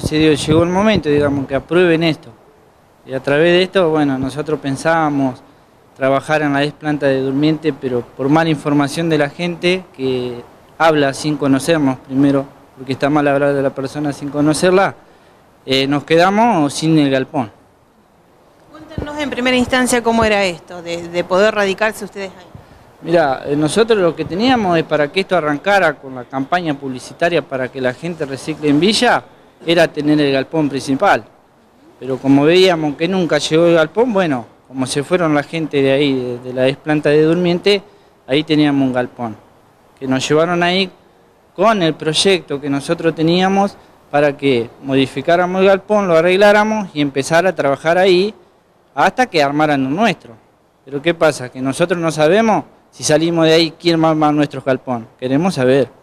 Se dio, llegó el momento, digamos, que aprueben esto. Y a través de esto, bueno, nosotros pensábamos trabajar en la desplanta de durmiente, pero por mala información de la gente que habla sin conocernos primero, porque está mal hablar de la persona sin conocerla, eh, nos quedamos sin el galpón. Cuéntenos en primera instancia cómo era esto, de, de poder radicarse ustedes ahí. Mira, eh, nosotros lo que teníamos es para que esto arrancara con la campaña publicitaria para que la gente recicle en Villa, era tener el galpón principal. Pero como veíamos que nunca llegó el galpón, bueno, como se fueron la gente de ahí, de, la desplanta de durmiente, ahí teníamos un galpón. Que nos llevaron ahí con el proyecto que nosotros teníamos para que modificáramos el galpón, lo arregláramos y empezar a trabajar ahí hasta que armaran un nuestro. Pero ¿qué pasa? Que nosotros no sabemos si salimos de ahí quién va a nuestro galpón. Queremos saber.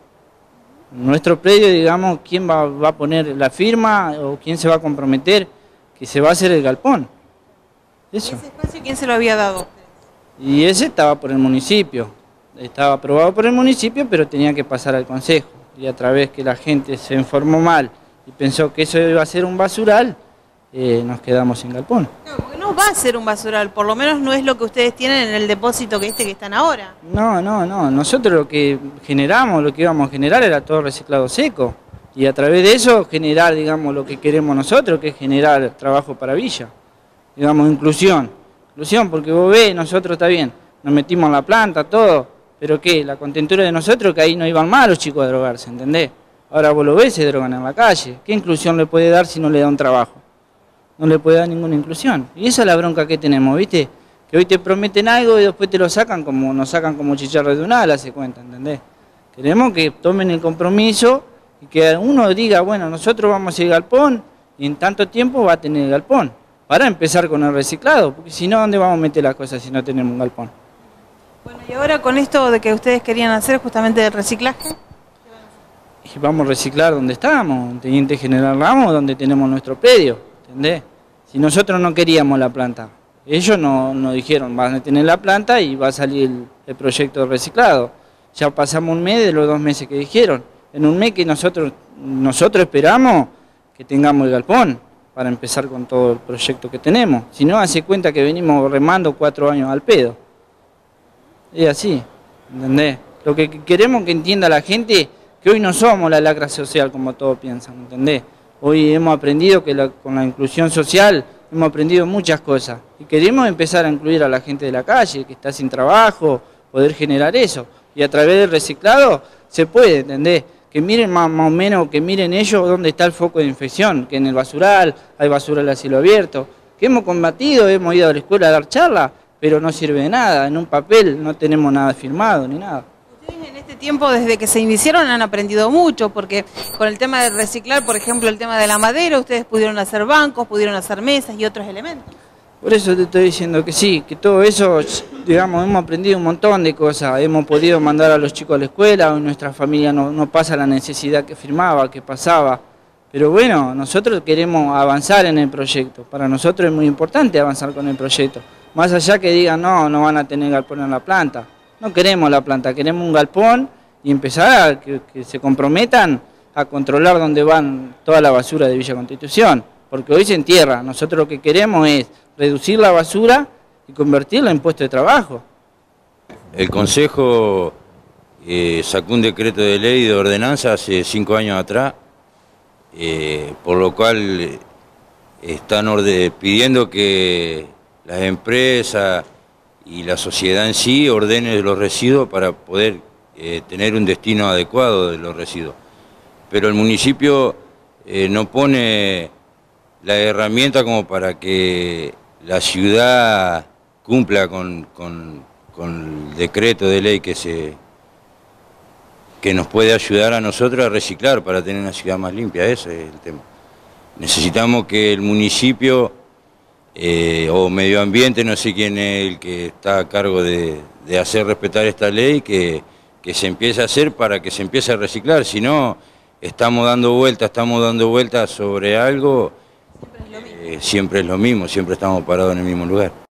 Nuestro predio, digamos, quién va, va, a poner la firma o quién se va a comprometer que se va a hacer el galpón. Eso. ¿Y ese espacio quién se lo había dado? Y ese estaba por el municipio. Estaba aprobado por el municipio, pero tenía que pasar al consejo. Y a través que la gente se informó mal y pensó que eso iba a ser un basural, eh, nos quedamos sin galpón. No, va a ser un basural, por lo menos no es lo que ustedes tienen en el depósito que este que están ahora. No, no, no. Nosotros lo que generamos, lo que íbamos a generar era todo reciclado seco. Y a través de eso generar, digamos, lo que queremos nosotros, que es generar trabajo para Villa. Digamos, inclusión. Inclusión, porque vos ves, nosotros está bien, nos metimos en la planta, todo, pero ¿qué? La contentura de nosotros que ahí no iban más los chicos a drogarse, ¿entendés? Ahora vos lo ves, se drogan en la calle. ¿Qué inclusión le puede dar si no le da un trabajo? No le puede dar ninguna inclusión. Y esa es la bronca que tenemos, ¿viste? Que hoy te prometen algo y después te lo sacan como nos sacan como chicharros de una ala, se cuenta, ¿entendés? Queremos que tomen el compromiso y que uno diga, bueno, nosotros vamos a ir al galpón y en tanto tiempo va a tener el galpón. Para empezar con el reciclado, porque si no, ¿dónde vamos a meter las cosas si no tenemos un galpón? Bueno, y ahora con esto de que ustedes querían hacer justamente el reciclaje. Y vamos a reciclar donde estábamos, en Teniente General Ramos, donde tenemos nuestro predio, ¿entendés? Si nosotros no queríamos la planta, ellos nos no dijeron, van a tener la planta y va a salir el, el proyecto de reciclado. Ya pasamos un mes de los dos meses que dijeron. En un mes que nosotros, nosotros esperamos que tengamos el galpón para empezar con todo el proyecto que tenemos. Si no, hace cuenta que venimos remando cuatro años al pedo. Es así, ¿entendés? Lo que queremos que entienda la gente que hoy no somos la lacra social como todos piensan, ¿entendés? Hoy hemos aprendido que la, con la inclusión social hemos aprendido muchas cosas y queremos empezar a incluir a la gente de la calle que está sin trabajo, poder generar eso. Y a través del reciclado se puede, ¿entendés? Que miren más, o menos, que miren ellos dónde está el foco de infección, que en el basural hay basural a cielo abierto, que hemos combatido, hemos ido a la escuela a dar charlas, pero no sirve de nada, en un papel no tenemos nada firmado ni nada. En este tiempo, desde que se iniciaron, han aprendido mucho, porque con el tema de reciclar, por ejemplo, el tema de la madera, ustedes pudieron hacer bancos, pudieron hacer mesas y otros elementos. Por eso te estoy diciendo que sí, que todo eso, digamos, hemos aprendido un montón de cosas, hemos podido mandar a los chicos a la escuela, hoy nuestra familia no, no pasa la necesidad que firmaba, que pasaba, pero bueno, nosotros queremos avanzar en el proyecto, para nosotros es muy importante avanzar con el proyecto, más allá que digan, no, no van a tener galpón en la planta, no queremos la planta, queremos un galpón y empezar a que, se comprometan a controlar dónde van toda la basura de Villa Constitución, porque hoy se entierra, nosotros lo que queremos es reducir la basura y convertirla en puesto de trabajo. El Consejo eh, sacó un decreto de ley de ordenanza hace cinco años atrás, eh, por lo cual están orde pidiendo que las empresas y la sociedad en sí ordenen los residuos para poder eh, tener un destino adecuado de los residuos. Pero el municipio no pone la herramienta como para que la ciudad cumpla con, con, con, el decreto de ley que, se, que nos puede ayudar a nosotros a reciclar para tener una ciudad más limpia, ese es el tema. Necesitamos que el municipio eh, o medio ambiente, no sé quién es el que está a cargo de, de hacer respetar esta ley, que, que, se empiece a hacer para que se empiece a reciclar, si no estamos dando vueltas, estamos dando vueltas sobre algo eh, siempre es lo mismo, siempre estamos parados en el mismo lugar.